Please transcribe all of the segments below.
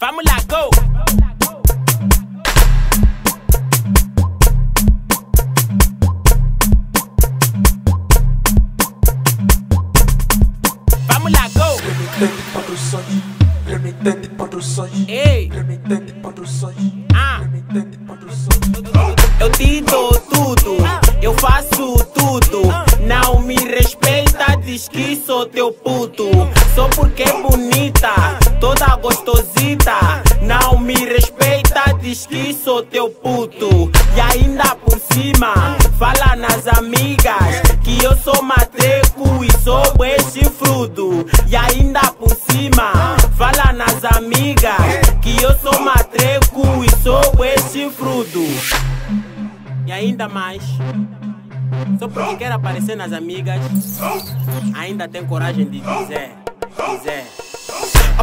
Vamos lá, go! Vamos lá, go! Remetente para o sangue, remetente para o sangue, Ei. remetente para o sangue, ah. remetente para o sangue. Eu te tudo. Ah. Gostosita. Não me respeita, diz que sou teu puto. E ainda por cima, fala nas amigas que eu sou matreco e sou bué chifrudo. E ainda por cima, fala nas amigas que eu sou matreco e sou bué chifrudo. E ainda mais, só porque quer aparecer nas amigas, ainda tem coragem de dizer, dizer.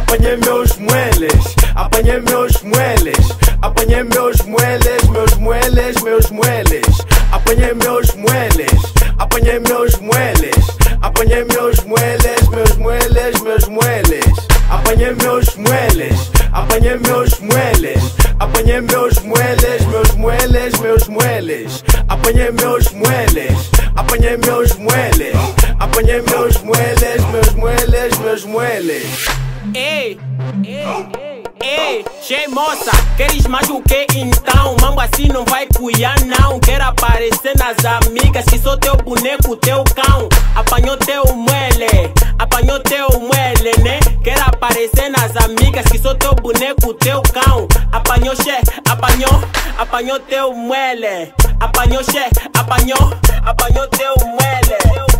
Apanhei meus mueles, apanhei meus mueles, apanhei meus mueles, meus mueles, meus mueles. Apanhei meus mueles, apanhei meus mueles, apanhei meus mueles, meus mueles, meus mueles. Apanhei meus mueles, apanhei meus mueles, apanhei meus mueles, meus mueles, meus mueles. Apanhei meus mueles, apanhei meus mueles, apanhei meus mueles, meus mueles, meus mueles. Ei, ei, ei, Che moça, queres mais o que então? Mambo assim não vai cuiar não. Quero aparecer nas amigas que sou teu boneco, teu cão. Apanhou teu muele, apanhou teu muele, né? Quero aparecer nas amigas que sou teu boneco, teu cão. Apanhou che, apanhou, apanhou teu muele. Apanhou che, apanhou, apanhou Teu muele,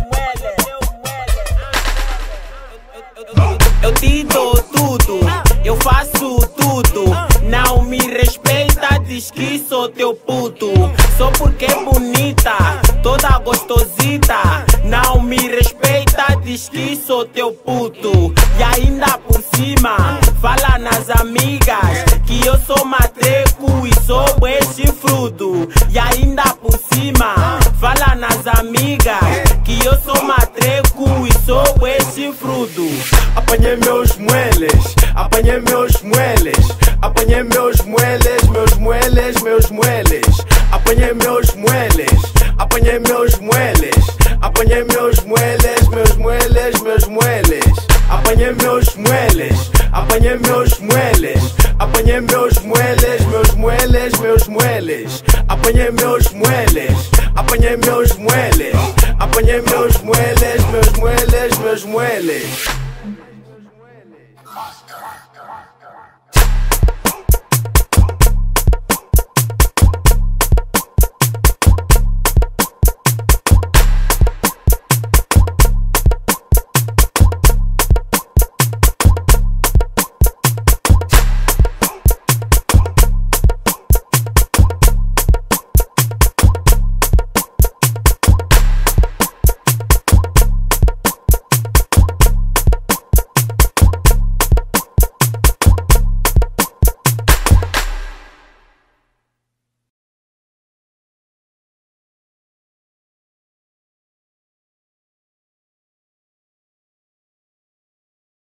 respeita, diz que sou teu puto. Só porque é bonita, toda gostosita. Não me respeita, diz que sou teu puto. E ainda por cima, fala nas amigas que eu sou matreco e sou bué chifrudo. E ainda por cima, fala nas amigas que eu sou matreco e sou bué chifrudo. Apanhei meus mueles, apanhei meus mueles, apanhei meus mueles, meus mueles. Apanhei meus mueles, apanhei meus mueles, apanhei meus mueles, meus mueles, meus mueles. Apanhei meus mueles, apanhei meus mueles, apanhei meus mueles, meus mueles, meus mueles. Apanhei meus mueles, apanhei meus mueles, apanhei meus mueles, meus mueles, meus mueles.